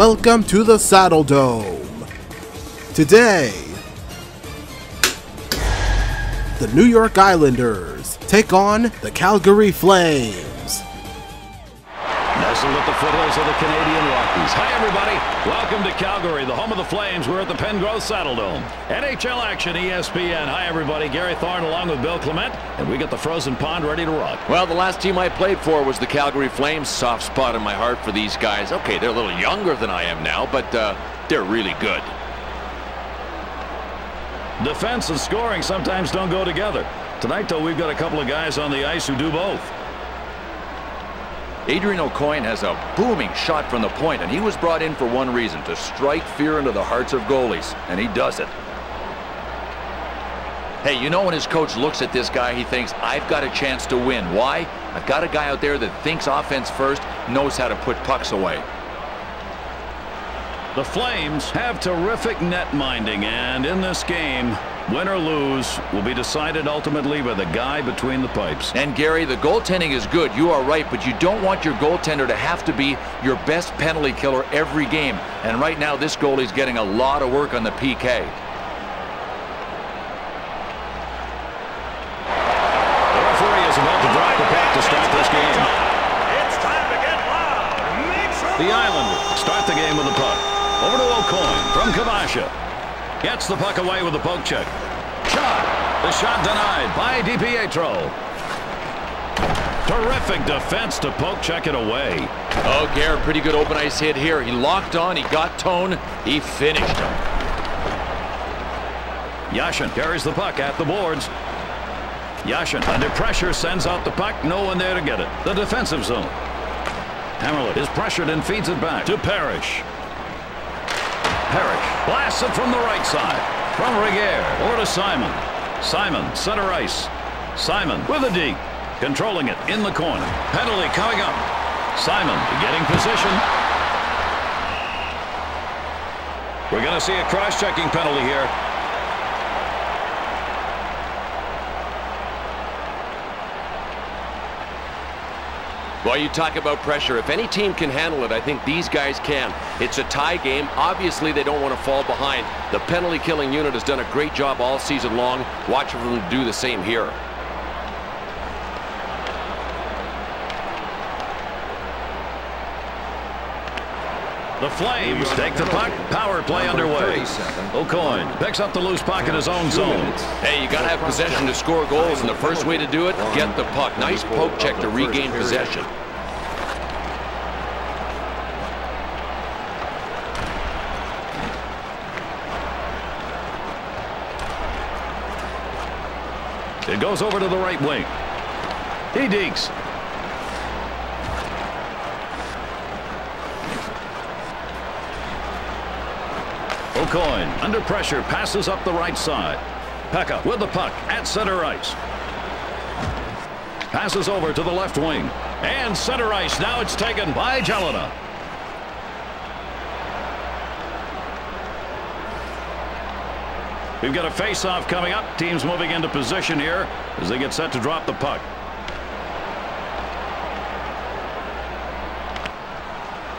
Welcome to the Saddledome. Today, the New York Islanders take on the Calgary Flames. Nestled at the foothills of oh, the Canadian Rockies. Hi, everybody. Welcome to Calgary, the home of the Flames. We're at the Pengrowth Saddledome. NHL action, ESPN. Hi, everybody. Gary Thorne along with Bill Clement, and we got the frozen pond ready to rock. Well, the last team I played for was the Calgary Flames. Soft spot in my heart for these guys. Okay, they're a little younger than I am now, but uh, they're really good. Defense and scoring sometimes don't go together. Tonight, though, we've got a couple of guys on the ice who do both. Adrian Aucoin has a booming shot from the point, and he was brought in for one reason, to strike fear into the hearts of goalies, and he does it. Hey, you know when his coach looks at this guy, he thinks, I've got a chance to win. Why? I've got a guy out there that thinks offense first, knows how to put pucks away. The Flames have terrific net minding, and in this game, win or lose, will be decided ultimately by the guy between the pipes. And Gary, the goaltending is good. You are right, but you don't want your goaltender to have to be your best penalty killer every game. And right now, this goalie's getting a lot of work on the PK. The referee is about to drop the puck to start this game. It's time to get loud. The Islanders start the game with the puck. Over to Aucoin from Kvasha. Gets the puck away with a poke check. Shot. The shot denied by DiPietro. Terrific defense to poke check it away. Oh, Garrett, pretty good open ice hit here. He locked on, he got tone, he finished him. Yashin carries the puck at the boards. Yashin under pressure sends out the puck. No one there to get it. The defensive zone. Hamrlik is pressured and feeds it back to Parrish. Parrish blasts it from the right side. From Regehr or to Simon. Simon center ice. Simon with a deep. Controlling it in the corner. Penalty coming up. Simon getting position. We're going to see a cross-checking penalty here. Well, you talk about pressure. If any team can handle it, I think these guys can. It's a tie game. Obviously, they don't want to fall behind. The penalty-killing unit has done a great job all season long. Watch for them to do the same here. The Flames take the puck. Power play underway. Aucoin picks up the loose puck in his own zone. Hey, you got to have possession to score goals, and the first way to do it, get the puck. Nice poke check to regain possession. It goes over to the right wing. He deeks. Aucoin under pressure passes up the right side. Pekka with the puck at center ice. Passes over to the left wing. And center ice. Now it's taken by Jelena. We've got a face-off coming up. Teams moving into position here as they get set to drop the puck.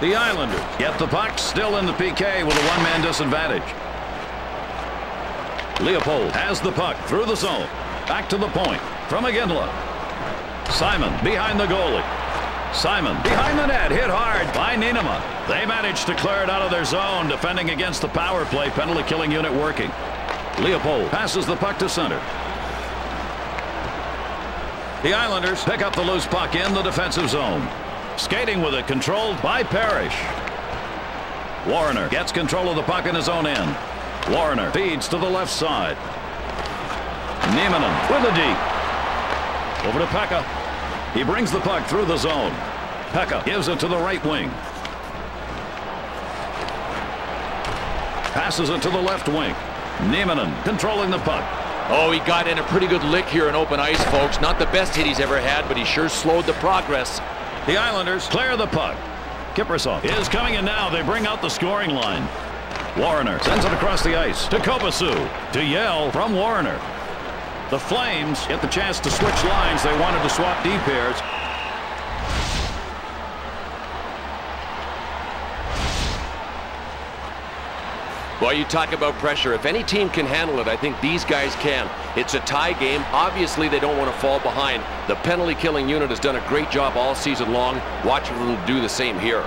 The Islanders get the puck still in the PK with a one-man disadvantage. Leopold has the puck through the zone. Back to the point from Iginla. Simon behind the goalie. Simon behind the net, hit hard by Ninema. They managed to clear it out of their zone, defending against the power play penalty killing unit working. Leopold passes the puck to center. The Islanders pick up the loose puck in the defensive zone. Skating with it, controlled by Parrish. Warner gets control of the puck in his own end. Warner feeds to the left side. Nieminen with a deep. Over to Pekka. He brings the puck through the zone. Pekka gives it to the right wing. Passes it to the left wing. Nieminen controlling the puck. Oh, he got in a pretty good lick here in open ice, folks. Not the best hit he's ever had, but he sure slowed the progress. The Islanders clear the puck. Kiprusoff is coming in now. They bring out the scoring line. Warner sends it across the ice to Kobasew. To Yelle from Warner. The Flames get the chance to switch lines. They wanted to swap D pairs. Well, you talk about pressure. If any team can handle it, I think these guys can. It's a tie game. Obviously, they don't want to fall behind. The penalty-killing unit has done a great job all season long. Watch for them to do the same here.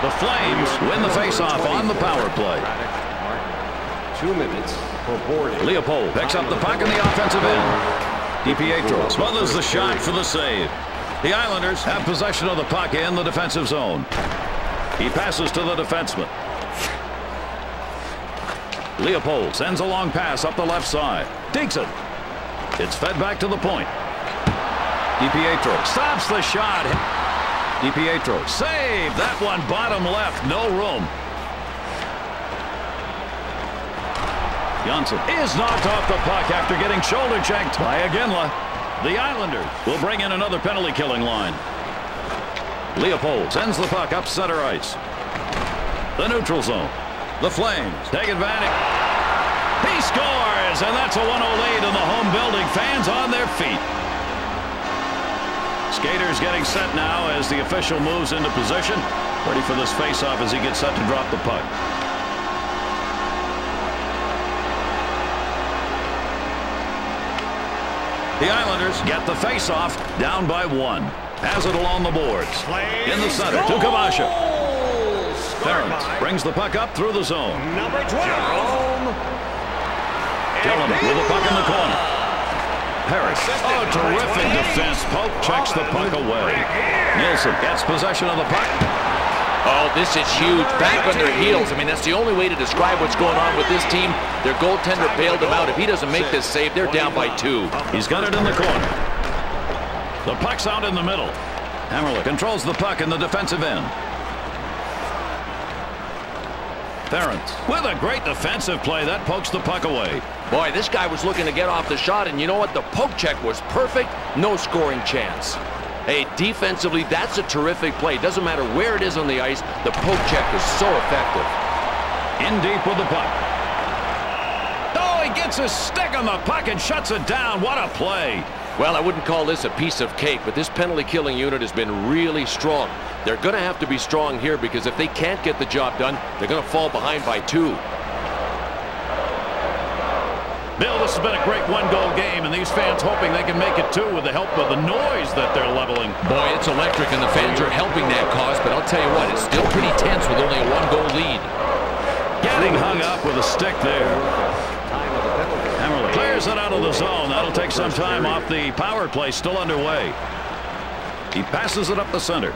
The Flames win the faceoff on the power play. Two minutes for boarding. Leopold picks up the puck in the offensive end. DiPietro smothers the shot for the save. The Islanders have possession of the puck in the defensive zone. He passes to the defenseman. Leopold sends a long pass up the left side. Dinks it. It's fed back to the point. DiPietro stops the shot. DiPietro save. That one bottom left. No room. Johnson is knocked off the puck after getting shoulder checked by Iginla. The Islanders will bring in another penalty killing line. Leopold sends the puck up center ice. The neutral zone. The Flames take advantage. He scores, and that's a 1-0 lead in the home building. Fans on their feet. Skaters getting set now as the official moves into position. Ready for this faceoff as he gets set to drop the puck. The Islanders get the faceoff down by one. Has it along the boards. In the center to Kvasha. Ference brings the puck up through the zone. Number 12. Gentleman with the puck in the corner. Harris. Oh, terrific defense. Pope checks the puck away. Nielsen gets possession of the puck. Oh, this is huge. Back on their heels. I mean, that's the only way to describe what's going on with this team. Their goaltender bailed them out. If he doesn't make this save, they're down by two. He's got it in the corner. The puck's out in the middle. Hamrlik controls the puck in the defensive end. Ference with a great defensive play. That pokes the puck away. Boy, this guy was looking to get off the shot, and you know what? The poke check was perfect. No scoring chance. Hey, defensively, that's a terrific play. Doesn't matter where it is on the ice, the poke check is so effective. In deep with the puck. Oh, he gets his stick on the puck and shuts it down. What a play. Well, I wouldn't call this a piece of cake, but this penalty-killing unit has been really strong. They're going to have to be strong here because if they can't get the job done, they're going to fall behind by two. Bill, this has been a great one-goal game, and these fans hoping they can make it two with the help of the noise that they're leveling. Boy, it's electric, and the fans are helping that cause, but I'll tell you what, it's still pretty tense with only a one-goal lead. Getting hung up with a stick there. Hammerly clears it out of the zone. That'll take some time off the power play still underway. He passes it up the center.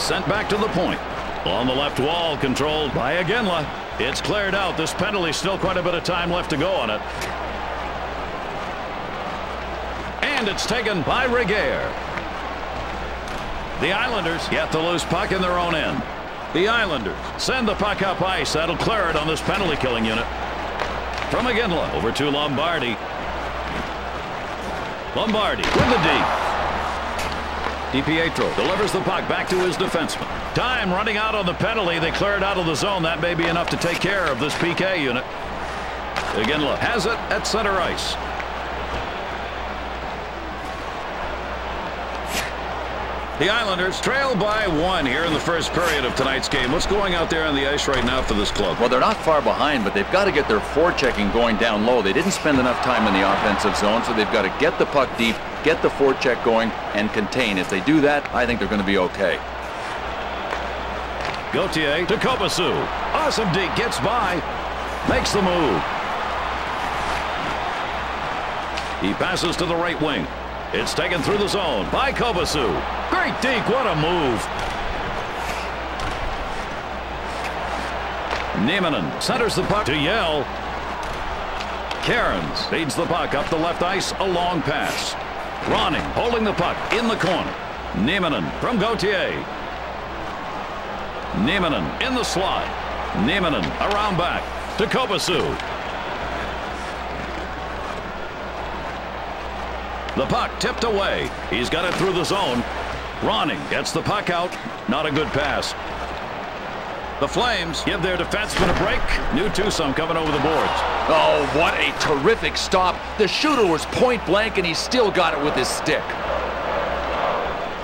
Sent back to the point. On the left wall, controlled by Iginla. It's cleared out. This penalty still quite a bit of time left to go on it. And it's taken by Regehr. The Islanders get the loose puck in their own end. The Islanders send the puck up ice. That'll clear it on this penalty killing unit. From Iginla over to Lombardi. Lombardi with the D. DiPietro delivers the puck back to his defenseman. Time running out on the penalty. They clear it out of the zone. That may be enough to take care of this PK unit. Iginla has it at center ice. The Islanders trail by one here in the first period of tonight's game. What's going out there on the ice right now for this club? Well, they're not far behind, but they've got to get their forechecking going down low. They didn't spend enough time in the offensive zone, so they've got to get the puck deep, get the forecheck going, and contain. If they do that, I think they're going to be okay. Gauthier to Kobasew. Awesome D gets by. Makes the move. He passes to the right wing. It's taken through the zone by Kobasew. Great deke, what a move. Nieminen centers the puck to Yelle. Cairns feeds the puck up the left ice, a long pass. Ronning holding the puck in the corner. Nieminen from Gauthier. Nieminen in the slot. Nieminen around back to Kobasew. The puck tipped away. He's got it through the zone. Ronning gets the puck out. Not a good pass. The Flames give their defenseman a break. New twosome coming over the boards. Oh, what a terrific stop. The shooter was point blank, and he still got it with his stick.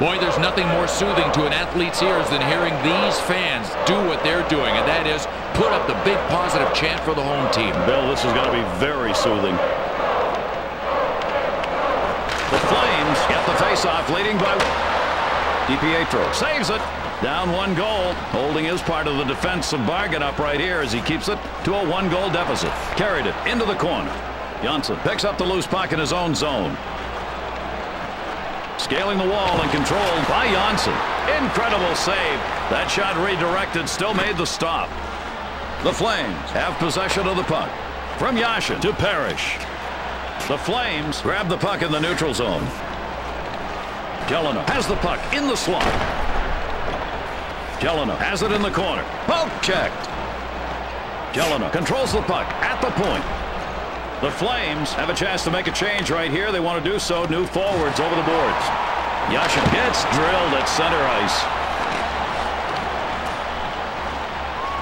Boy, there's nothing more soothing to an athlete's ears than hearing these fans do what they're doing, and that is put up the big positive chant for the home team. Bill, this is going to be very soothing. The Flames get the faceoff, leading by DiPietro. Saves it. Down one goal. Holding his part of the defensive bargain up right here as he keeps it to a one-goal deficit. Carried it into the corner. Janssen picks up the loose puck in his own zone. Scaling the wall and controlled by Janssen. Incredible save. That shot redirected still made the stop. The Flames have possession of the puck. From Yashin to Parrish. The Flames grab the puck in the neutral zone. Jelena has the puck in the slot. Jelena has it in the corner. Poke checked. Jelena controls the puck at the point. The Flames have a chance to make a change right here. They want to do so. New forwards over the boards. Yashin gets drilled at center ice.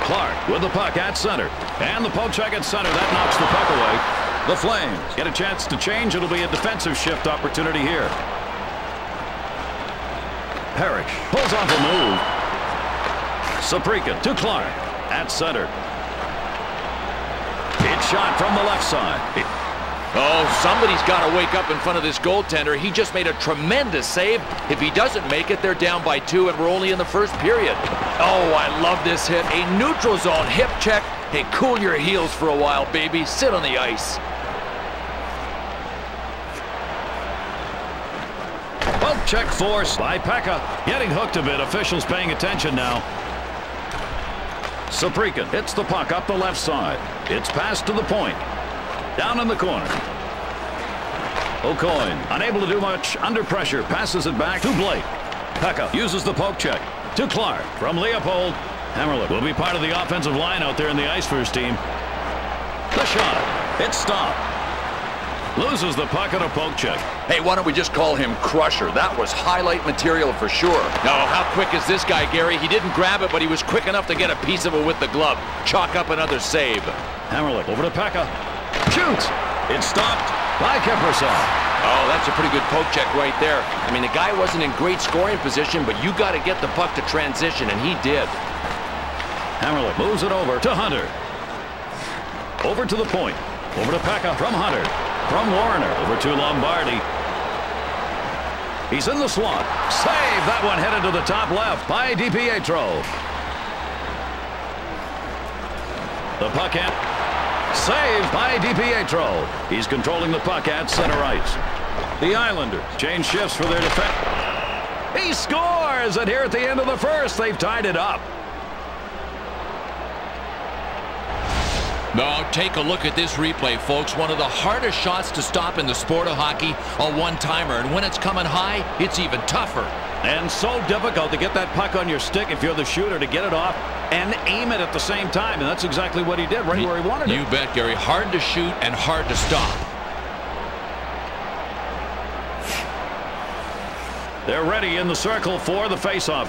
Clark with the puck at center. And the poke check at center. That knocks the puck away. The Flames get a chance to change. It'll be a defensive shift opportunity here. Parrish pulls off a move. Saprika to Clark at center. Shot from the left side. Oh, somebody's got to wake up in front of this goaltender. He just made a tremendous save. If he doesn't make it, they're down by two, and we're only in the first period. Oh, I love this hit. A neutral zone hip check. Hey, cool your heels for a while, baby. Sit on the ice. Poke check force by Pekka. Getting hooked a bit. Officials paying attention now. Saprika hits the puck up the left side. It's passed to the point. Down in the corner. Aucoin, unable to do much under pressure, passes it back to Blake. Pekka uses the poke check to Clark from Leopold. Hamrlik will be part of the offensive line out there in the Ice First team. The shot. It's stopped. Loses the puck on a poke check. Hey, why don't we just call him Crusher? That was highlight material for sure. No, how quick is this guy, Gary? He didn't grab it, but he was quick enough to get a piece of it with the glove. Chalk up another save. Hamrlik over to Pekka. Shoots. It's stopped by Kiprusoff. Oh, that's a pretty good poke check right there. I mean, the guy wasn't in great scoring position, but you got to get the puck to transition, and he did. Hamrlik moves it over to Hunter. Over to the point. Over to Pekka from Hunter. From Warner over to Lombardi. He's in the slot. Save! That one headed to the top left by DiPietro. The puck in. Saved by DiPietro. He's controlling the puck at center ice. The Islanders change shifts for their defense. He scores! And here at the end of the first, they've tied it up. Now, take a look at this replay, folks. One of the hardest shots to stop in the sport of hockey, a one-timer. And when it's coming high, it's even tougher. And so difficult to get that puck on your stick if you're the shooter to get it off and aim it at the same time. And that's exactly what he did right where he wanted you it. You bet, Gary. Hard to shoot and hard to stop. They're ready in the circle for the faceoff.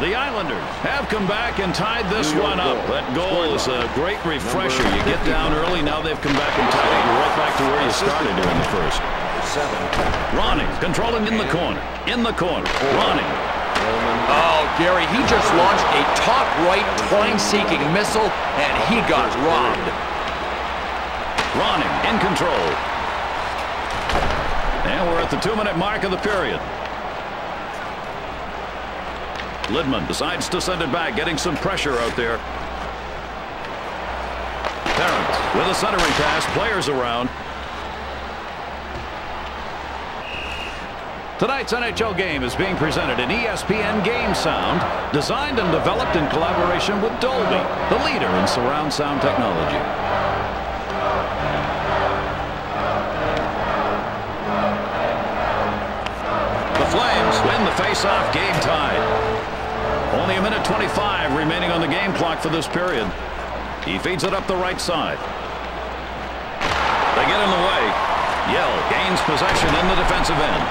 The Islanders have come back and tied this one up. That goal is a great refresher. You get down early, now they've come back and tied it. You're right back to where you started during the first. Ronnie controlling in the corner. In the corner. Ronnie. Oh, Gary, he just launched a top right twine-seeking missile, and he got robbed. Ronnie in control. And we're at the two-minute mark of the period. Lydman decides to send it back, getting some pressure out there. Parent with a centering pass, players around. Tonight's NHL game is being presented in ESPN Game Sound, designed and developed in collaboration with Dolby, the leader in surround sound technology. The Flames win the face-off game tied. Only a minute 25 remaining on the game clock for this period. He feeds it up the right side. They get in the way. Yelle gains possession in the defensive end.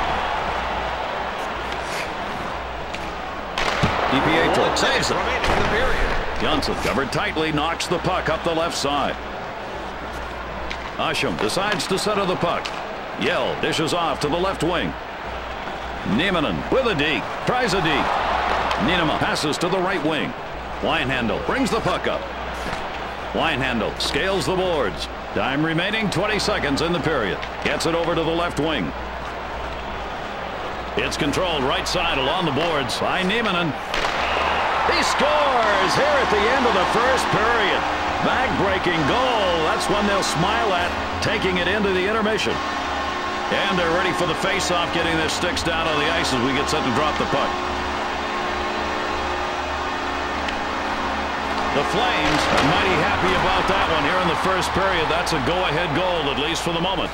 DiPietro saves it. Johnson covered tightly, knocks the puck up the left side. Asham decides to center the puck. Yelle dishes off to the left wing. Nieminen with a deke. Tries a deke. Niinimaa passes to the right wing. Weinhandl brings the puck up. Weinhandl scales the boards. Time remaining 20 seconds in the period. Gets it over to the left wing. It's controlled right side along the boards by Nieminen. He scores here at the end of the first period. Back-breaking goal. That's one they'll smile at, taking it into the intermission. And they're ready for the face-off, getting their sticks down on the ice as we get set to drop the puck. The Flames are mighty happy about that one here in the first period. That's a go-ahead goal, at least for the moment.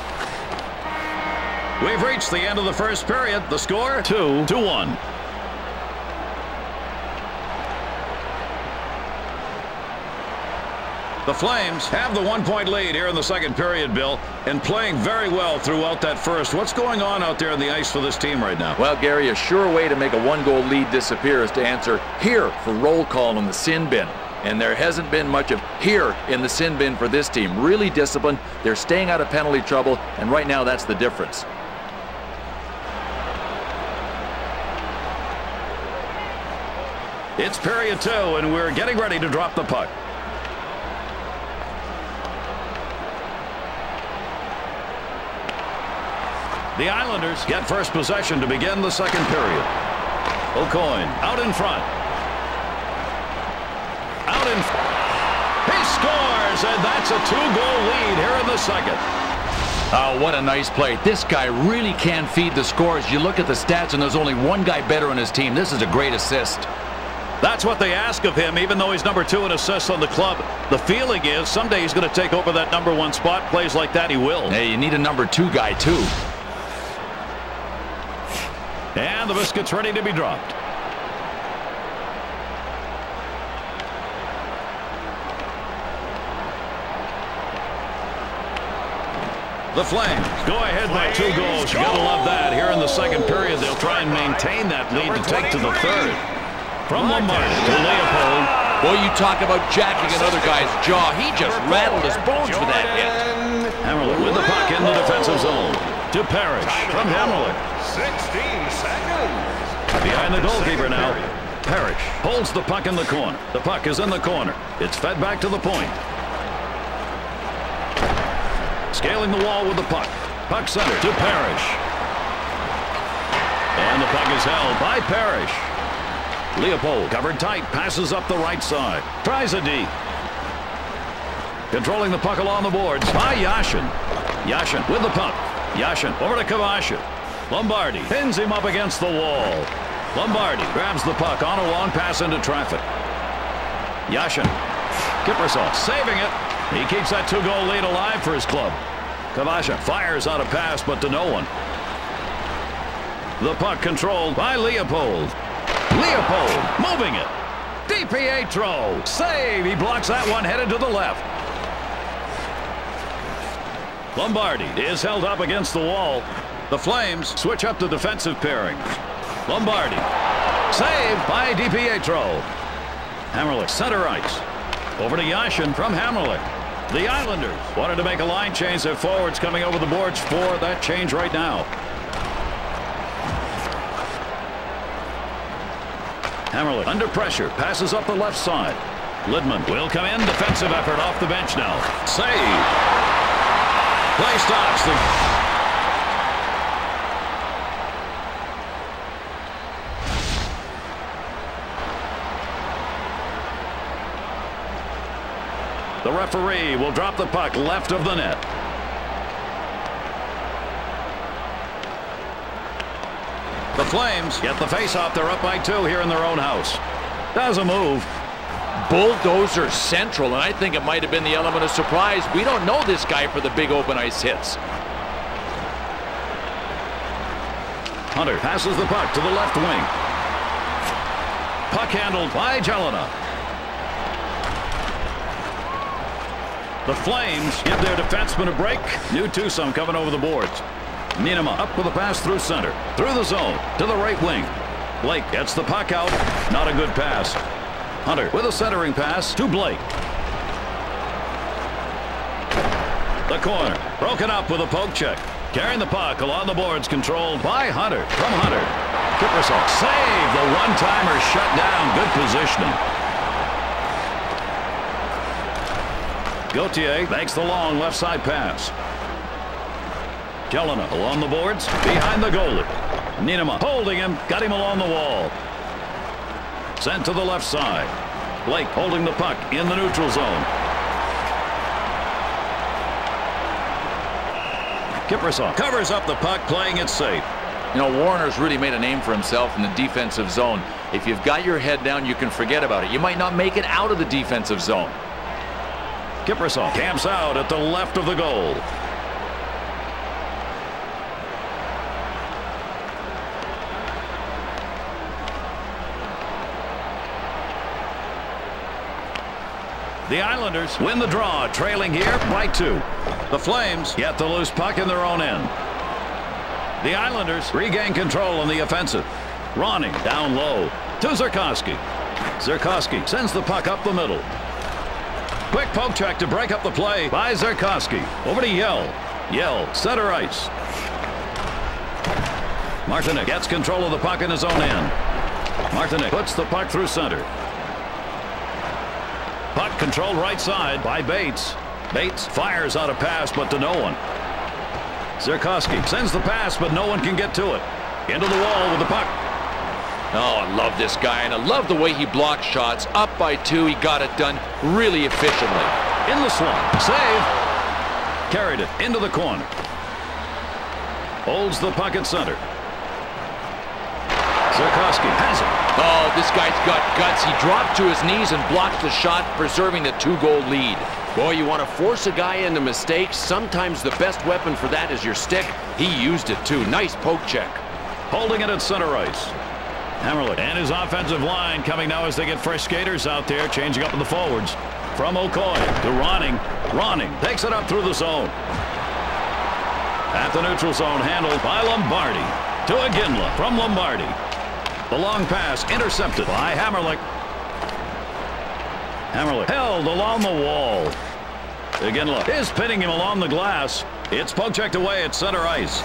We've reached the end of the first period. The score, 2 to 1. The Flames have the one-point lead here in the second period, Bill, and playing very well throughout that first. What's going on out there on the ice for this team right now? Well, Gary, a sure way to make a one-goal lead disappear is to answer here for roll call in the sin bin. And there hasn't been much of here in the sin bin for this team. Really disciplined. They're staying out of penalty trouble, and right now that's the difference. It's period two, and we're getting ready to drop the puck. The Islanders get first possession to begin the second period. Aucoin out in front. Out in He scores, and that's a two-goal lead here in the second. Oh, what a nice play. This guy really can feed the scores. You look at the stats, and there's only one guy better on his team. This is a great assist. That's what they ask of him, even though he's number two in assists on the club. The feeling is someday he's going to take over that number one spot. Plays like that, he will. Hey, you need a number two guy, too. And the biscuit's ready to be dropped. The Flames go ahead by two goals. You gotta love that. Here in the second period, they'll try and maintain that lead to take to the third. From Lombardi to Leopold. Boy, you talk about jacking another guy's jaw. He just rattled his bones with that hit. Hamrlik with the puck in the defensive zone. To Parrish from Hamrlik. 16 seconds. Behind the goalkeeper now. Parrish holds the puck in the corner. The puck is in the corner. It's fed back to the point. Scaling the wall with the puck. Puck center to Parrish. And the puck is held by Parrish. Leopold covered tight. Passes up the right side. Tries a D. Controlling the puck along the boards by Yashin. Yashin with the puck. Yashin over to Kvashin. Lombardi pins him up against the wall. Lombardi grabs the puck on a long pass into traffic. Yashin. Kiprusoff saving it. He keeps that two-goal lead alive for his club. Kvashin fires out a pass, but to no one. The puck controlled by Leopold. Leopold moving it. DiPietro. Save. He blocks that one headed to the left. Lombardi is held up against the wall. The Flames switch up the defensive pairing. Lombardi. Saved by DiPietro. Hamrlik center ice. Over to Yashin from Hamrlik. The Islanders wanted to make a line change. Their forwards coming over the boards for that change right now. Hammerly under pressure. Passes up the left side. Lydman will come in. Defensive effort off the bench now. Save. Play stops. The The referee will drop the puck left of the net. The Flames get the face-off. They're up by two here in their own house. Does a move. Bulldozer central, and I think it might have been the element of surprise. We don't know this guy for the big open ice hits. Hunter passes the puck to the left wing. Puck handled by Jelena. The Flames give their defenseman a break. New twosome coming over the boards. Niedermayer up with a pass through center. Through the zone. To the right wing. Blake gets the puck out. Not a good pass. Hunter with a centering pass to Blake. The corner. Broken up with a poke check. Carrying the puck along the boards controlled by Hunter. From Hunter. Kiprusoff save. The one-timer shut down. Good positioning. Gauthier makes the long left side pass. Jelena along the boards, behind the goalie. Niedermayer holding him, got him along the wall. Sent to the left side. Blake holding the puck in the neutral zone. Kiprusoff covers up the puck, playing it safe. You know, Warner's really made a name for himself in the defensive zone. If you've got your head down, you can forget about it. You might not make it out of the defensive zone. Kiprusoff camps out at the left of the goal. The Islanders win the draw, trailing here by two. The Flames get the loose puck in their own end. The Islanders regain control on the offensive. Ronning down low to Czerkawski. Czerkawski sends the puck up the middle. Quick poke check to break up the play by Czerkawski. Over to Yelle. Yelle, center ice. Martinek gets control of the puck in his own end. Martinek puts the puck through center. Puck controlled right side by Bates. Bates fires out a pass, but to no one. Czerkawski sends the pass, but no one can get to it. Into the wall with the puck. Oh, I love this guy, and I love the way he blocks shots. Up by two, he got it done really efficiently. In the slot. Save. Carried it into the corner. Holds the puck at center. Czerkawski has it. Oh, this guy's got guts. He dropped to his knees and blocked the shot, preserving the two-goal lead. Boy, you want to force a guy into mistakes. Sometimes the best weapon for that is your stick. He used it, too. Nice poke check. Holding it at center ice. Hamrlik and his offensive line coming now as they get fresh skaters out there, changing up in the forwards. From Okoye to Ronning. Ronning takes it up through the zone. At the neutral zone, handled by Lombardi. To Iginla from Lombardi. The long pass intercepted by Hamrlik. Hamrlik held along the wall. Iginla is pinning him along the glass. It's poke checked away at center ice.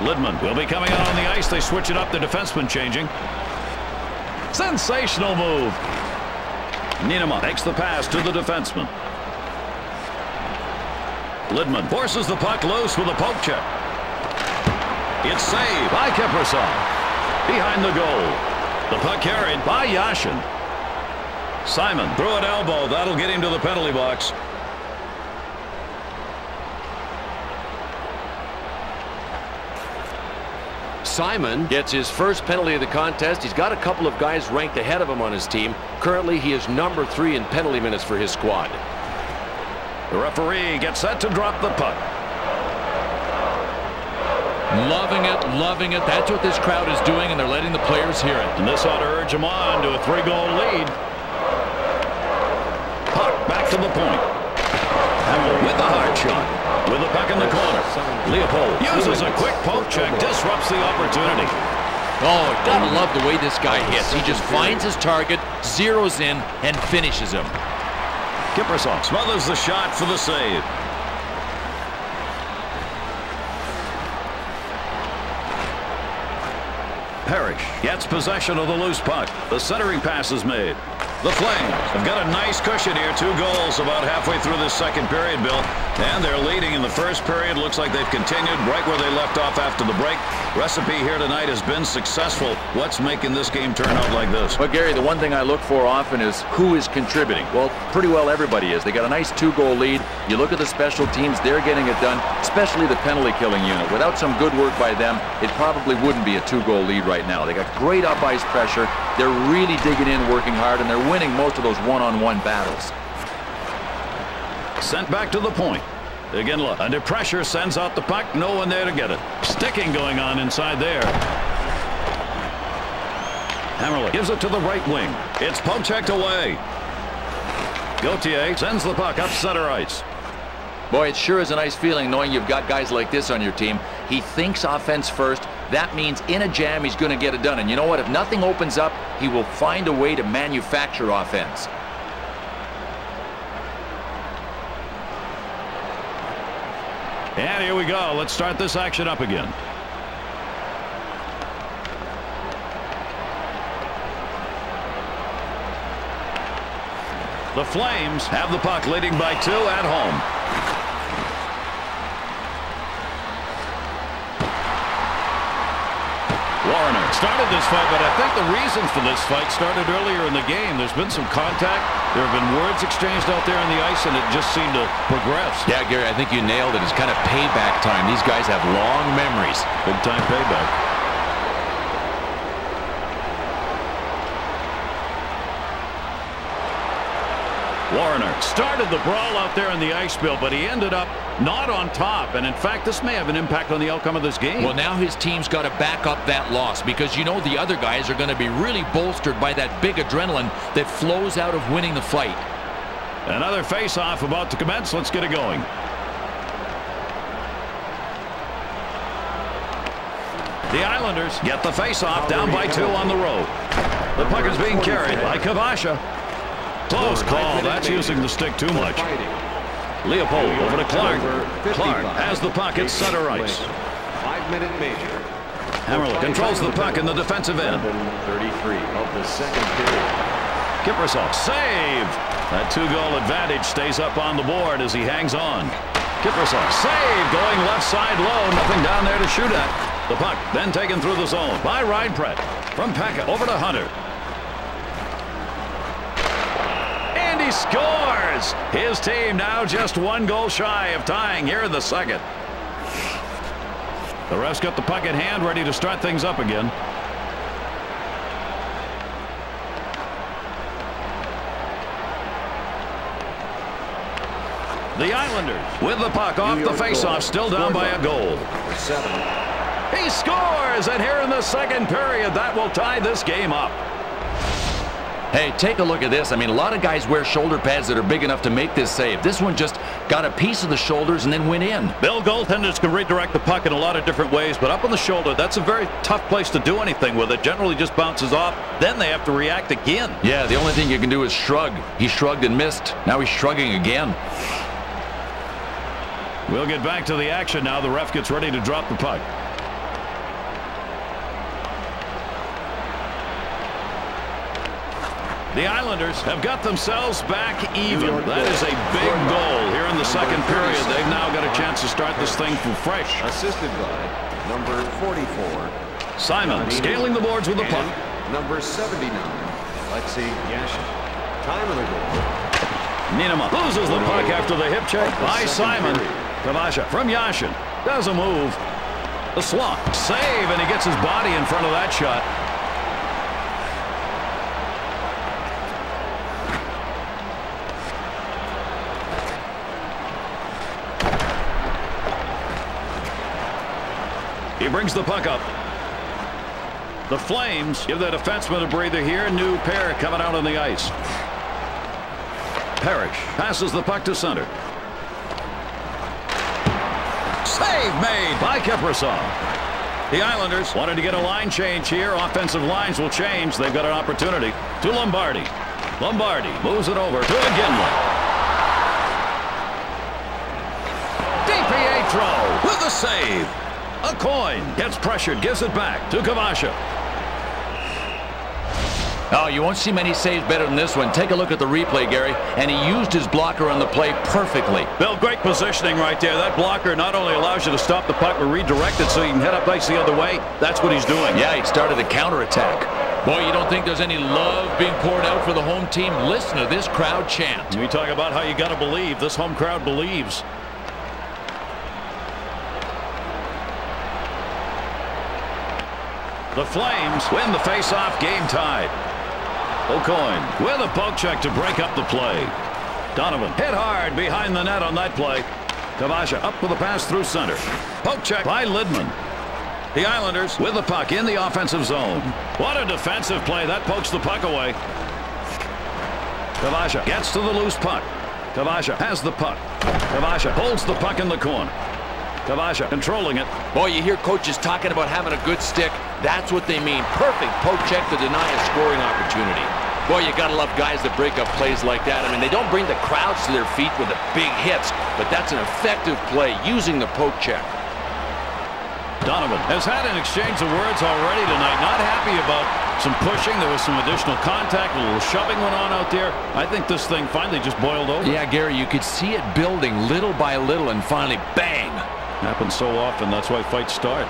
Lydman will be coming out on the ice. They switch it up. The defenseman changing. Sensational move. Niedermayer makes the pass to the defenseman. Lydman forces the puck loose with a poke check. It's saved by Kiprusoff. Behind the goal. The puck carried by Yashin. Simon threw an elbow. That'll get him to the penalty box. Simon gets his first penalty of the contest. He's got a couple of guys ranked ahead of him on his team. Currently, he is number three in penalty minutes for his squad. The referee gets set to drop the puck. Loving it, loving it. That's what this crowd is doing, and they're letting the players hear it. And this ought to urge them on to a three-goal lead. Puck back to the point. Hamel with a hard shot. With the puck in the corner. Leopold uses a quick poke check. Disrupts the opportunity. Oh, gotta love the way this guy hits. He just finds his target, zeroes in, and finishes him. Kiprusoff smothers the shot for the save. Parrish gets possession of the loose puck. The centering pass is made. The Flames have got a nice cushion here. Two goals about halfway through this second period, Bill. And they're leading in the first period. Looks like they've continued right where they left off after the break. Recipe here tonight has been successful. What's making this game turn out like this? Well, Gary, the one thing I look for often is who is contributing. Well, pretty well everybody is. They got a nice two-goal lead. You look at the special teams, they're getting it done, especially the penalty-killing unit. Without some good work by them, it probably wouldn't be a two-goal lead right now. They got great up-ice pressure. They're really digging in, working hard, and they're winning most of those one-on-one -on -one battles. Sent back to the point. Iginla under pressure sends out the puck. No one there to get it. Sticking going on inside there. Hamrlik gives it to the right wing. It's poke checked away. Gauthier sends the puck up center ice. Boy, it sure is a nice feeling knowing you've got guys like this on your team. He thinks offense first. That means in a jam, he's going to get it done. And you know what? If nothing opens up, he will find a way to manufacture offense. And here we go. Let's start this action up again. The Flames have the puck leading by two at home. Warner started this fight, but I think the reasons for this fight started earlier in the game. There's been some contact. There have been words exchanged out there on the ice, and it just seemed to progress. Yeah, Gary, I think you nailed it. It's kind of payback time. These guys have long memories. Big time payback. Warner started the brawl out there in the ice bill, but he ended up not on top. And in fact, this may have an impact on the outcome of this game. Well, now his team's got to back up that loss because you know the other guys are going to be really bolstered by that big adrenaline that flows out of winning the fight. Another face-off about to commence. Let's get it going. The Islanders get the face-off down by two on the road. The puck is being carried by Kvasha. Close call. That's using the stick too much. Leopold over to Clark. Clark has the puck at center ice. Five-minute major. Hammerle controls the puck in the defensive end. 33 of the second period. Kiprusoff save. That two-goal advantage stays up on the board as he hangs on. Kiprusoff save going left side low. Nothing down there to shoot at. The puck then taken through the zone by Ryan Reinpret. From Pekka over to Hunter. And he scores! His team now just one goal shy of tying here in the second. The refs got the puck at hand, ready to start things up again. The Islanders with the puck off the faceoff, still down by a goal. Seven. He scores, and here in the second period, that will tie this game up. Hey, take a look at this. I mean, a lot of guys wear shoulder pads that are big enough to make this save. This one just got a piece of the shoulders and then went in. Bill goaltenders can redirect the puck in a lot of different ways, but up on the shoulder, that's a very tough place to do anything with. It generally just bounces off. Then they have to react again. Yeah, the only thing you can do is shrug. He shrugged and missed. Now he's shrugging again. We'll get back to the action now. The ref gets ready to drop the puck. The Islanders have got themselves back even. That is a big goal here in the second period. They've now got a chance to start this thing from fresh. Assisted by number 44. Simon scaling the boards with the puck. Number 79. Alexei Yashin. Time of the goal. Ninema loses the puck after the hip check by Simon. Kvasha from Yashin. Does a move. The slot. Save, and he gets his body in front of that shot. He brings the puck up. The Flames give the defenseman a breather here. New pair coming out on the ice. Parrish passes the puck to center. Save made by Kiprusoff. The Islanders wanted to get a line change here. Offensive lines will change. They've got an opportunity to Lombardi. Lombardi moves it over to Iginla. DiPietro with the save. Aucoin gets pressured, gives it back to Kvasha. Oh, you won't see many saves better than this one. Take a look at the replay, Gary, and he used his blocker on the play perfectly. Bill, great positioning right there. That blocker not only allows you to stop the puck, but redirect it so you can head up ice the other way. That's what he's doing. Yeah, he started a counterattack. Boy, you don't think there's any love being poured out for the home team? Listen to this crowd chant. We talk about how you got to believe. This home crowd believes. The Flames win the face-off game tied. Aucoin with a poke check to break up the play. Donovan hit hard behind the net on that play. Kvasha up with a pass through center. Poke check by Lydman. The Islanders with the puck in the offensive zone. What a defensive play. That pokes the puck away. Kvasha gets to the loose puck. Kvasha has the puck. Kvasha holds the puck in the corner. Kvasha controlling it. Boy, you hear coaches talking about having a good stick. That's what they mean. Perfect poke check to deny a scoring opportunity. Boy, you gotta love guys that break up plays like that. I mean, they don't bring the crowds to their feet with the big hits, but that's an effective play using the poke check. Donovan has had an exchange of words already tonight. Not happy about some pushing. There was some additional contact. A little shoving went on out there. I think this thing finally just boiled over. Yeah, Gary, you could see it building little by little, and finally, bang! Happens so often. That's why fights start.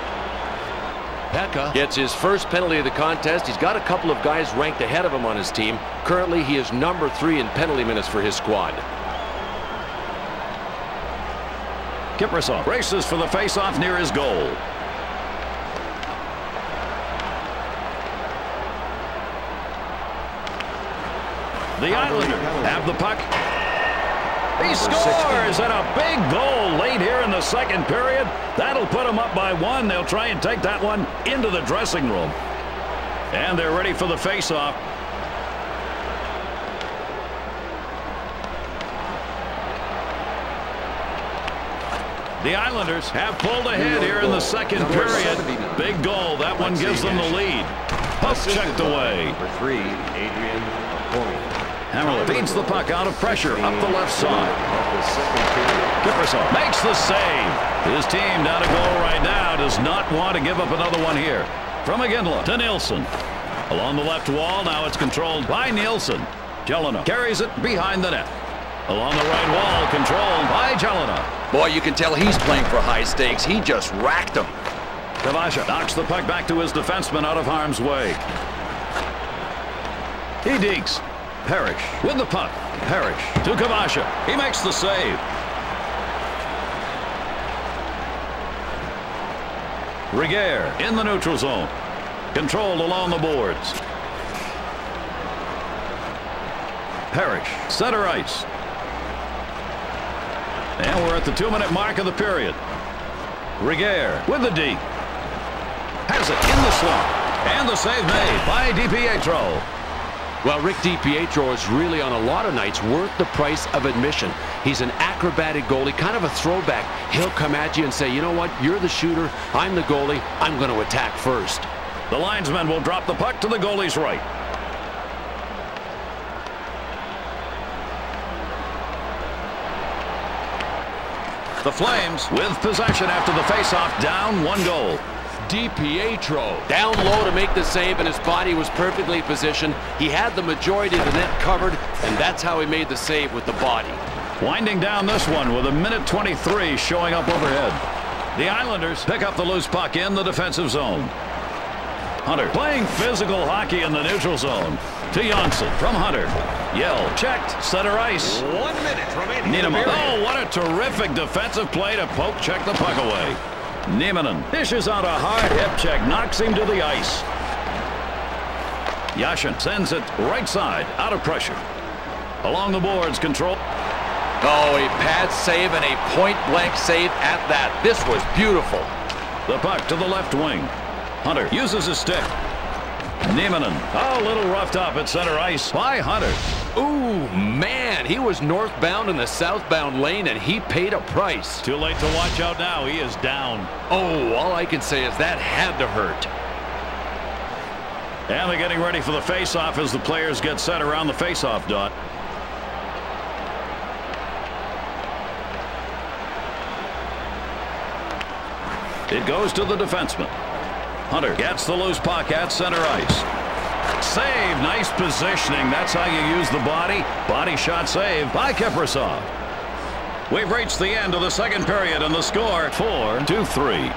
Pekka gets his first penalty of the contest. He's got a couple of guys ranked ahead of him on his team. Currently, he is number three in penalty minutes for his squad. Kiprusoff races for the face-off near his goal. The Islanders have the puck. He scores and a big goal late here in the second period. That'll put them up by one. They'll try and take that one into the dressing room. And they're ready for the face-off. The Islanders have pulled ahead here in the second period. Big goal. That one gives them the lead. Puck checked away. Number three, Adrian. Hamrlik feeds the puck out of pressure up the left side. Kiprusoff makes the save. His team down a goal right now does not want to give up another one here. From Iginla to Nilson. Along the left wall, now it's controlled by Nilson. Gelinas carries it behind the net. Along the right wall, controlled by Gelinas. Boy, you can tell he's playing for high stakes. He just racked them. Kvasha knocks the puck back to his defenseman out of harm's way. He dekes. Parrish with the puck. Parrish to Kvasha. He makes the save. Regehr in the neutral zone. Controlled along the boards. Parrish, center ice. And we're at the two-minute mark of the period. Regehr with the D. Has it in the slot. And the save made by DiPietro. Well, Rick DiPietro is really on a lot of nights worth the price of admission. He's an acrobatic goalie, kind of a throwback. He'll come at you and say, you know what, you're the shooter, I'm the goalie, I'm going to attack first. The linesman will drop the puck to the goalie's right. The Flames with possession after the faceoff down one goal. DiPietro down low to make the save, and his body was perfectly positioned. He had the majority of the net covered, and that's how he made the save with the body. Winding down this one with a minute 23 showing up overhead. The Islanders pick up the loose puck in the defensive zone. Hunter playing physical hockey in the neutral zone. To Jonsson from Hunter. Yelle checked. Center ice. One minute remaining. in the Oh, what a terrific defensive play to poke check the puck away. Nieminen dishes out a hard hip check, knocks him to the ice. Yashin sends it right side, out of pressure. Along the boards, control. Oh, a pad save and a point-blank save at that. This was beautiful. The puck to the left wing. Hunter uses his stick. Nieminen, oh, a little roughed up at center ice by Hunter. Ooh, man, he was northbound in the southbound lane, and he paid a price. Too late to watch out now. He is down. Oh, all I can say is that had to hurt. And they're getting ready for the faceoff as the players get set around the faceoff dot. It goes to the defenseman. Hunter gets the loose puck at center ice. Save. Nice positioning. That's how you use the body. Body shot save by Kiprusoff. We've reached the end of the second period and the score 4 to 3.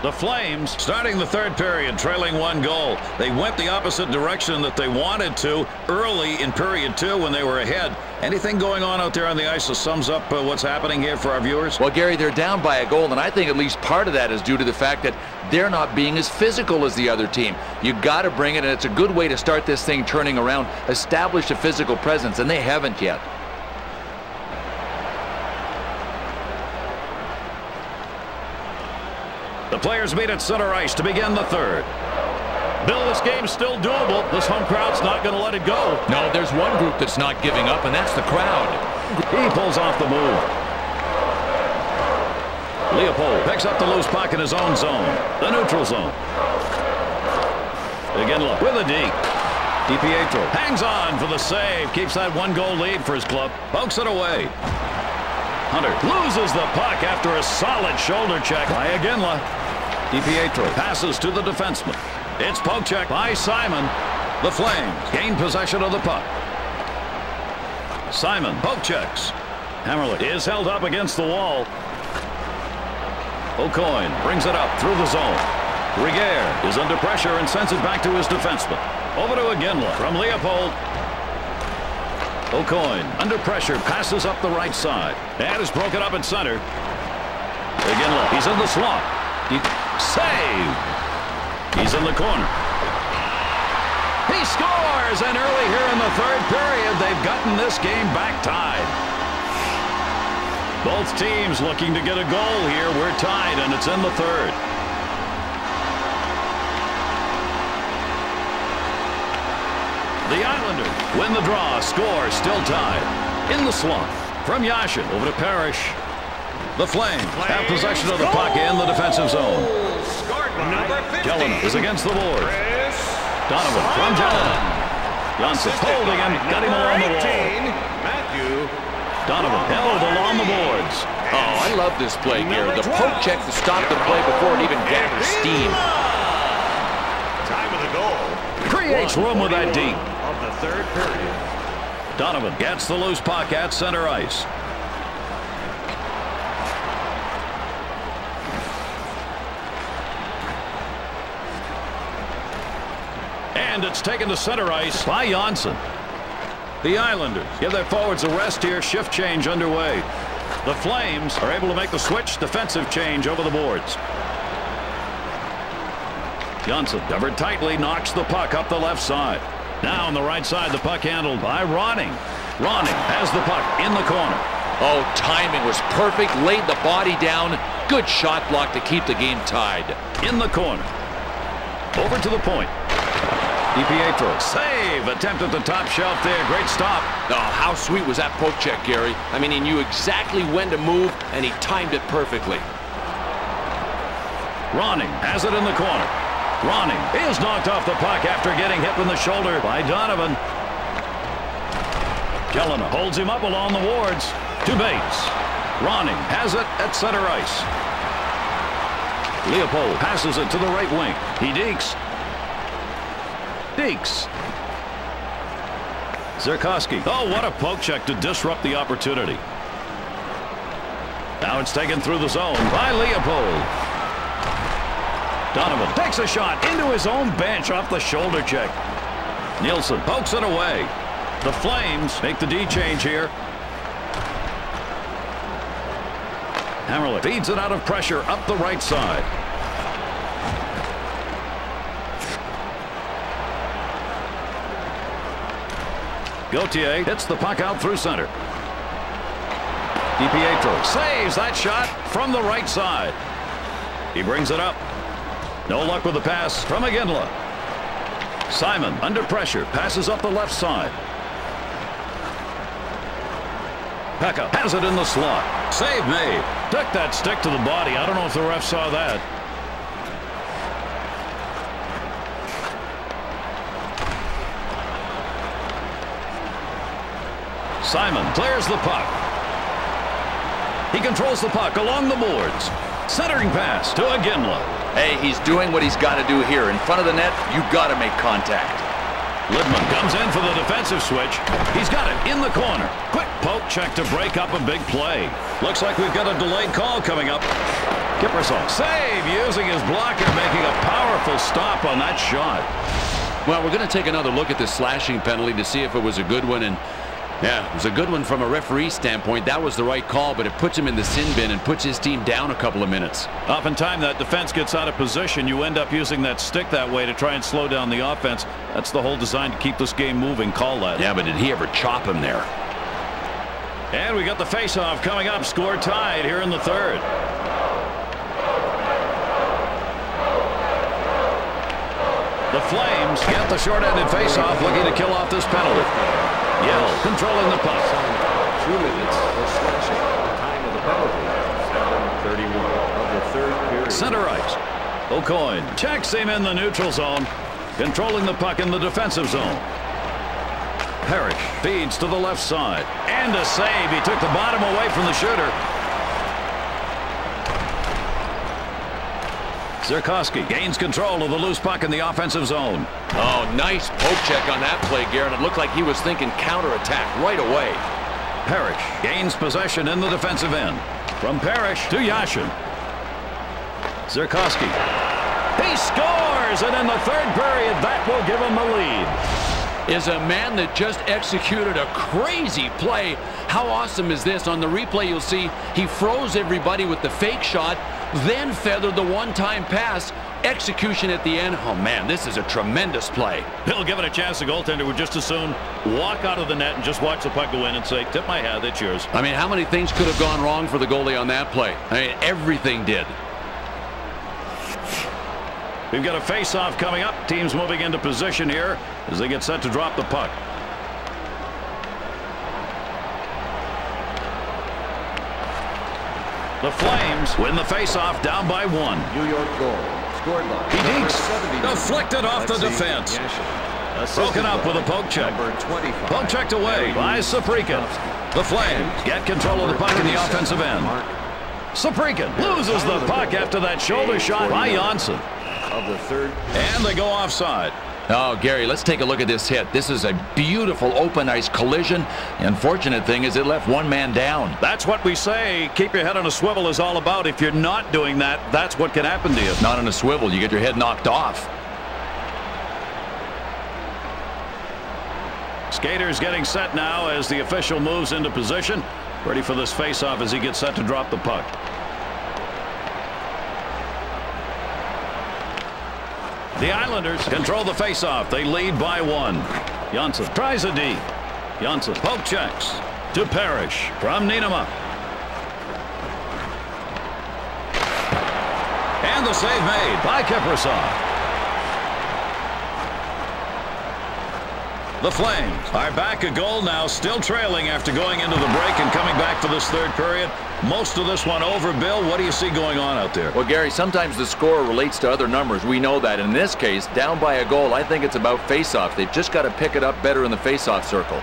The Flames starting the third period trailing one goal. They went the opposite direction that they wanted to early in period two when they were ahead. Anything going on out there on the ice that sums up uh, what's happening here for our viewers? Well, Gary, they're down by a goal, and I think at least part of that is due to the fact that they're not being as physical as the other team. You got to bring it, and it's a good way to start this thing turning around, establish a physical presence, and they haven't yet. The players meet at center ice to begin the third. Bill, this game's still doable. This home crowd's not going to let it go. No, there's one group that's not giving up, and that's the crowd. He pulls off the move. Leopold picks up the loose puck in his own zone, the neutral zone. Iginla with a D. DiPietro hangs on for the save, keeps that one-goal lead for his club, pokes it away. Hunter loses the puck after a solid shoulder check by Iginla. DiPietro passes to the defenseman. It's poke check by Simon. The Flames gain possession of the puck. Simon poke checks. Hamrlik is held up against the wall. Aucoin brings it up through the zone. Regehr is under pressure and sends it back to his defenseman. Over to Iginla from Leopold. Aucoin under pressure passes up the right side. And is broken up in center. Iginla, he's in the slot. He, save! He's in the corner. He scores! And early here in the third period, they've gotten this game back tied. Both teams looking to get a goal here. We're tied, and it's in the third. The Islanders win the draw. Score still tied. In the slot. From Yashin over to Parrish. The Flames have possession of the puck in the defensive zone. Gelinas is against the board. Donovan from Gelinas. Jonsson holding him. Got him along the wall. Matthew. Donovan held along the boards. Oh, I love this play, here. The poke check to stop the play before it even gathers steam. Time of the goal. Creates room with that deep. Of the third period. Donovan gets the loose puck at center ice. And it's taken to center ice by Jonsson. The Islanders give their forwards a rest here. Shift change underway. The Flames are able to make the switch. Defensive change over the boards. Jonsson covered tightly, knocks the puck up the left side. Now on the right side, the puck handled by Ronning. Ronning has the puck in the corner. Oh, timing was perfect. Laid the body down. Good shot block to keep the game tied. In the corner. Over to the point. DiPietro save attempt at the top shelf there. Great stop. Oh, how sweet was that poke check, Gary? I mean, he knew exactly when to move, and he timed it perfectly. Ronning has it in the corner. Ronning is knocked off the puck after getting hit in the shoulder by Donovan. Gelinas holds him up along the wards. To Bates. Ronning has it at center ice. Leopold passes it to the right wing. He dekes. Deeks. Czerkawski. Oh, what a poke check to disrupt the opportunity. Now it's taken through the zone by Leopold. Donovan takes a shot into his own bench off the shoulder check. Nilson pokes it away. The Flames make the D change here. Hamrlik feeds it out of pressure up the right side. Gauthier hits the puck out through center. DiPietro saves that shot from the right side. He brings it up. No luck with the pass from Iginla. Simon under pressure passes up the left side. Pekka has it in the slot. Save made. Took that stick to the body. I don't know if the ref saw that. Simon clears the puck. He controls the puck along the boards. Centering pass to Iginla. Hey, he's doing what he's got to do here. In front of the net, you got to make contact. Lydman comes in for the defensive switch. He's got it in the corner. Quick poke check to break up a big play. Looks like we've got a delayed call coming up. Kiprusoff save using his blocker, making a powerful stop on that shot. Well, we're going to take another look at this slashing penalty to see if it was a good one. And yeah, it was a good one from a referee standpoint. That was the right call, but it puts him in the sin bin and puts his team down a couple of minutes. Oftentimes that defense gets out of position. You end up using that stick that way to try and slow down the offense. That's the whole design to keep this game moving. Call that. Yeah, but did he ever chop him there? And we got the faceoff coming up. Score tied here in the third. The Flames get the short-handed faceoff, looking to kill off this penalty. Yelle controlling the puck. Two minutes for slashing. Time of the penalty, 7.31 of the third period. Center ice. Aucoin checks him in the neutral zone, controlling the puck in the defensive zone. Parrish feeds to the left side. And a save. He took the bottom away from the shooter. Czerkawski gains control of the loose puck in the offensive zone. Oh, nice poke check on that play, Garrett. It looked like he was thinking counterattack right away. Parrish gains possession in the defensive end. From Parrish to Yashin. Czerkawski. He scores! And in the third period, that will give him the lead is a man that just executed a crazy play. How awesome is this? On the replay, you'll see he froze everybody with the fake shot, then feathered the one-time pass. Execution at the end. Oh, man, this is a tremendous play. He'll give it a chance. The goaltender would just as soon walk out of the net and just watch the puck go in and say, tip my hat, it's yours. I mean, how many things could have gone wrong for the goalie on that play? I mean, everything did. We've got a face-off coming up. Teams moving into position here as they get set to drop the puck. The Flames win the face-off down by one. New York goal. Scored by he dinks. Deflected off the defense. Broken up with a poke check. Poke checked away by Saprykin. The Flames get control of the puck in the offensive end. Saprykin loses the puck after that shoulder shot by Jonsson of the third. And they go offside. Oh, Gary, let's take a look at this hit. This is a beautiful open ice collision. The unfortunate thing is it left one man down. That's what we say. Keep your head on a swivel is all about. If you're not doing that, that's what can happen to you. Not on a swivel. You get your head knocked off. Skaters getting set now as the official moves into position. Ready for this face-off as he gets set to drop the puck. The Islanders control the faceoff. They lead by one. Jonsson tries a D. Jonsson poke checks to Parrish from Niinimaa. And the save made by Kiprusoff. The Flames are back a goal now, still trailing after going into the break and coming back for this third period. Most of this one over. Bill, what do you see going on out there? Well, Gary, sometimes the score relates to other numbers. We know that. In this case, down by a goal, I think it's about face-off. They've just got to pick it up better in the face-off circle.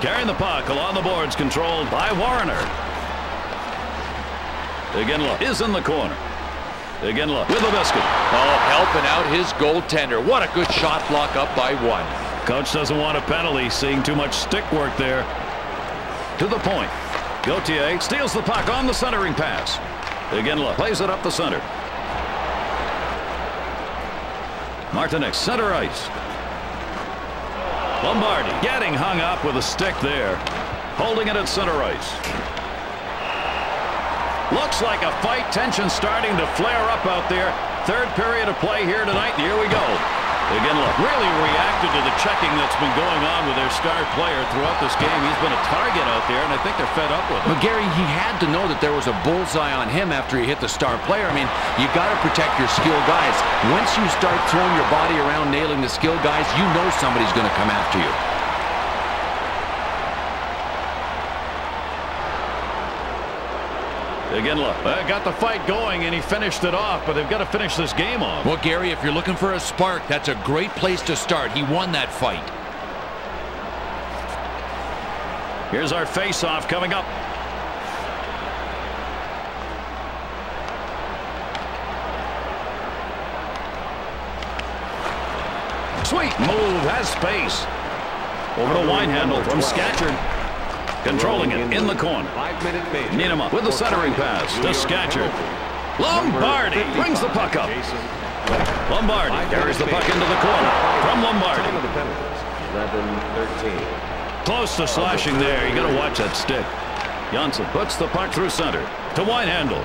Carrying the puck along the boards, controlled by Warrener. Iginla is in the corner. Iginla with the biscuit. Oh, helping out his goaltender. What a good shot block up by one. Coach doesn't want a penalty, seeing too much stick work there. To the point. Gauthier steals the puck on the centering pass. Iginla plays it up the center. Martinek center ice. Lombardi getting hung up with a stick there. Holding it at center ice. Looks like a fight. Tension starting to flare up out there. Third period of play here tonight. Here we go. Again, look, really reacted to the checking that's been going on with their star player throughout this game. He's been a target out there, and I think they're fed up with him. But, Gary, he had to know that there was a bullseye on him after he hit the star player. I mean, you got to protect your skill guys. Once you start throwing your body around nailing the skill guys, you know somebody's going to come after you. Again, look, uh, got the fight going, and he finished it off, but they've got to finish this game off. Well, Gary, if you're looking for a spark, that's a great place to start. He won that fight. Here's our face-off coming up. Sweet move, has space. Over to Weinhandl from Scatchard. Controlling it in the corner. Niinimaa with the centering pass to Scatchard. Lombardi brings the puck up. Lombardi carries the puck into the corner from Lombardi. 11-13. Close to slashing there. You got to watch that stick. Jonsson puts the puck through center to Weinhandl.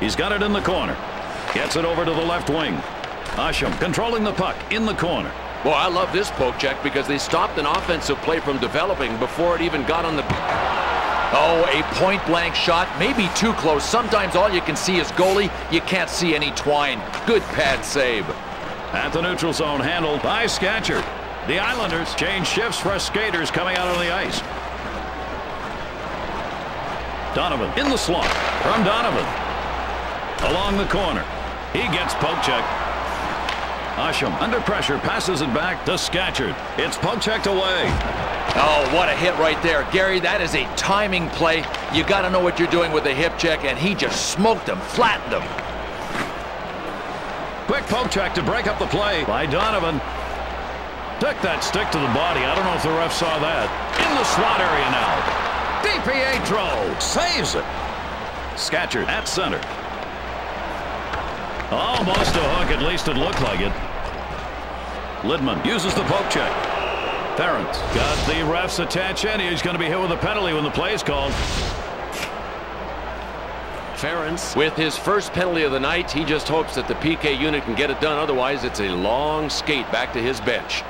He's got it in the corner. Gets it over to the left wing. Asham controlling the puck in the corner. Well, I love this poke check because they stopped an offensive play from developing before it even got on the... Oh, a point-blank shot, maybe too close. Sometimes all you can see is goalie. You can't see any twine. Good pad save. At the neutral zone, handled by Scatchard. The Islanders change shifts for skaters coming out on the ice. Donovan in the slot from Donovan. Along the corner. He gets poke check. Asham under pressure passes it back to Scatchard. It's poke checked away. Oh, what a hit right there. Gary, that is a timing play. You got to know what you're doing with the hip check, and he just smoked him, flattened him. Quick poke check to break up the play by Donovan. Took that stick to the body. I don't know if the ref saw that. In the slot area now. DiPietro saves it. Scatchard at center. Almost a hook. At least it looked like it. Lydman uses the poke check. Ference got the ref's attention. He's going to be hit with a penalty when the play is called. Ference with his first penalty of the night. He just hopes that the PK unit can get it done. Otherwise, it's a long skate back to his bench.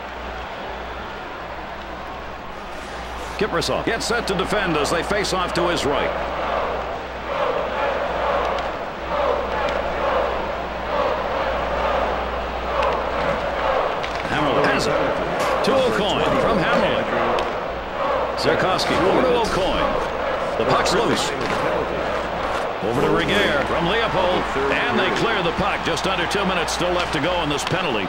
Kiprusoff gets set to defend as they face off to his right. Hamrlik has it. To Aucoin from Hamrlik. Czerkawski over to Aucoin. The puck's loose. Over to Regehr from Leopold. And they clear the puck. Just under two minutes still left to go in this penalty.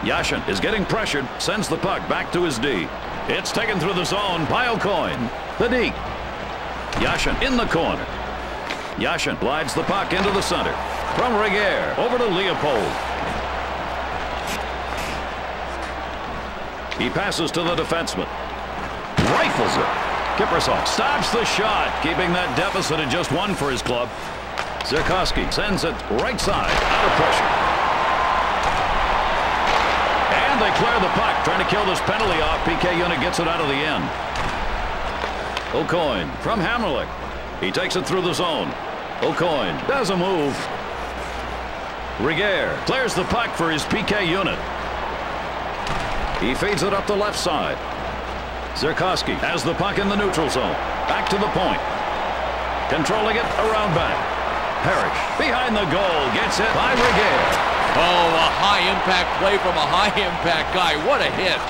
Yashin is getting pressured. Sends the puck back to his D. It's taken through the zone by Aucoin. The D. Yashin in the corner. Yashin glides the puck into the center. From Regehr over to Leopold. He passes to the defenseman. Rifles it. Kiprusoff stops the shot, keeping that deficit at just one for his club. Czerkawski sends it right side, out of pressure. And they clear the puck, trying to kill this penalty off. PK unit gets it out of the end. Aucoin from Hamrlik. He takes it through the zone. Aucoin does a move. Regehr clears the puck for his PK unit. He feeds it up the left side. Czerkawski has the puck in the neutral zone. Back to the point. Controlling it around back. Parrish behind the goal. Gets it by Regehr. Oh, a high-impact play from a high-impact guy. What a hit.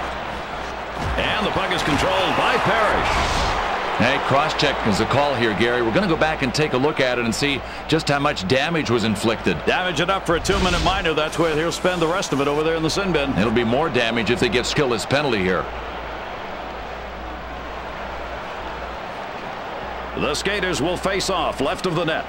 And the puck is controlled by Parrish. Hey, cross-check is a call here, Gary. We're going to go back and take a look at it and see just how much damage was inflicted. Damage enough for a two-minute minor. That's where he'll spend the rest of it over there in the sin bin. It'll be more damage if they get skillless penalty here. The skaters will face off left of the net.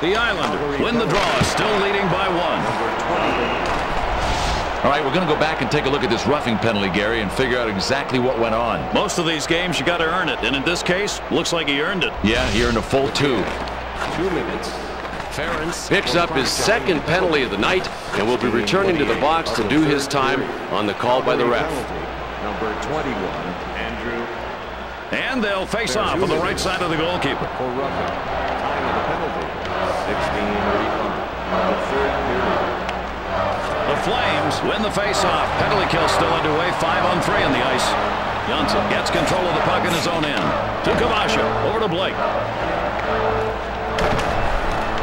The Islanders win the draw, still leading by one. All right, we're going to go back and take a look at this roughing penalty, Gary, and figure out exactly what went on. Most of these games, you got to earn it, and in this case, looks like he earned it. Yeah, he earned a full two. Two minutes. Ference picks up his second penalty of the night and will be returning to the box to do his time on the call by the ref. Number 21, Andrew. And they'll face off on the right side of the goalkeeper. Flames win the face-off. Penalty kill still underway. Five on three on the ice. Jonsson gets control of the puck in his own end. To Kvasha. Over to Blake.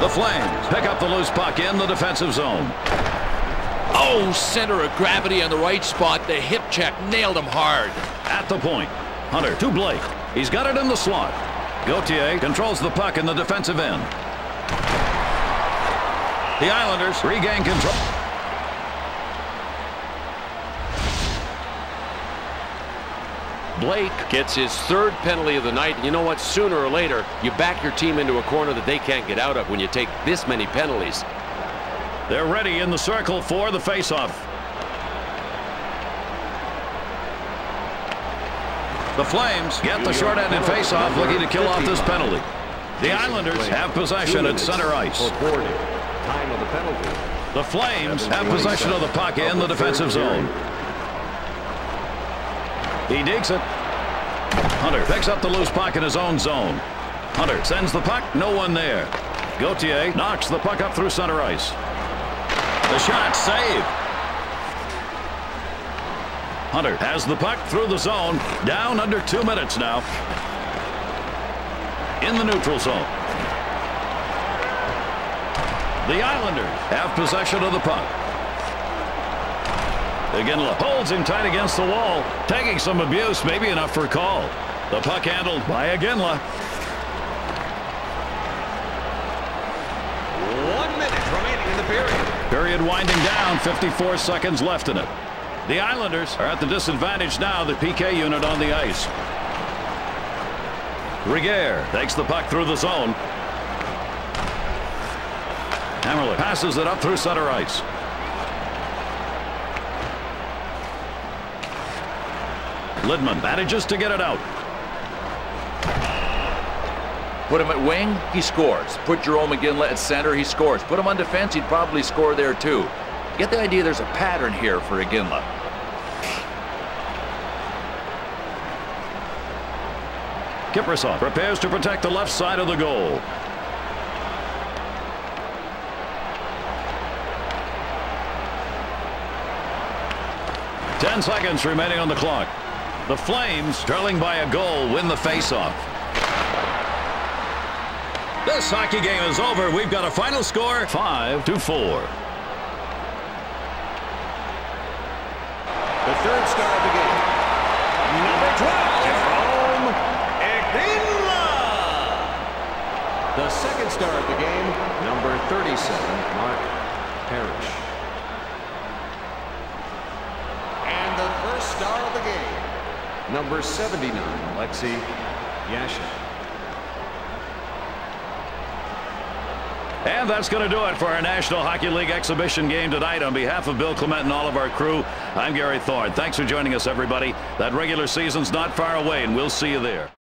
The Flames pick up the loose puck in the defensive zone. Oh, center of gravity on the right spot. The hip check nailed him hard. At the point. Hunter to Blake. He's got it in the slot. Gauthier controls the puck in the defensive end. The Islanders regain control. Blake gets his third penalty of the night. And you know what? Sooner or later, you back your team into a corner that they can't get out of when you take this many penalties. They're ready in the circle for the faceoff. The Flames get the short-handed faceoff looking to kill off this penalty. The Islanders have possession at center ice. The Flames have possession of the puck in the defensive zone. He digs it. Hunter picks up the loose puck in his own zone. Hunter sends the puck, no one there. Gauthier knocks the puck up through center ice. The shot saved. Hunter has the puck through the zone, down under two minutes now. In the neutral zone. The Islanders have possession of the puck. Iginla holds him tight against the wall, taking some abuse, maybe enough for a call. The puck handled by Iginla. One minute remaining in the period. Period winding down, 54 seconds left in it. The Islanders are at the disadvantage now, the PK unit on the ice. Regehr takes the puck through the zone. Hamrlik passes it up through center ice. Lydman manages to get it out. Put him at wing, he scores. Put Jarome Iginla at center, he scores. Put him on defense, he'd probably score there too. Get the idea there's a pattern here for Iginla. Kiprusoff prepares to protect the left side of the goal. Ten seconds remaining on the clock. The Flames, trailing by a goal, win the faceoff. This hockey game is over. We've got a final score, 5 to 4. The third star of the game. Number 12, Jarome Iginla. The second star of the game, number 37, Mark Parrish. And the first star of the game, number 79, Alexei Yashin. And that's going to do it for our National Hockey League exhibition game tonight. On behalf of Bill Clement and all of our crew, I'm Gary Thorne. Thanks for joining us, everybody. That regular season's not far away, and we'll see you there.